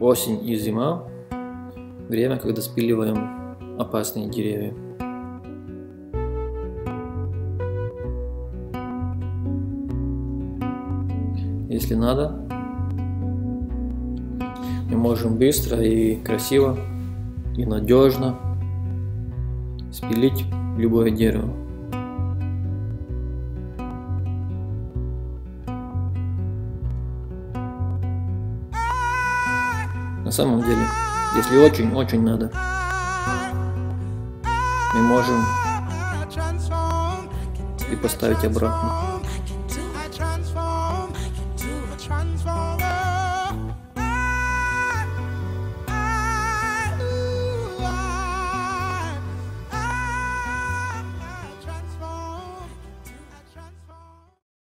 Осень и зима – время, когда спиливаем опасные деревья. Если надо, мы можем быстро и красиво и надежно спилить любое дерево. На самом деле, если очень-очень надо, мы можем и поставить обратно.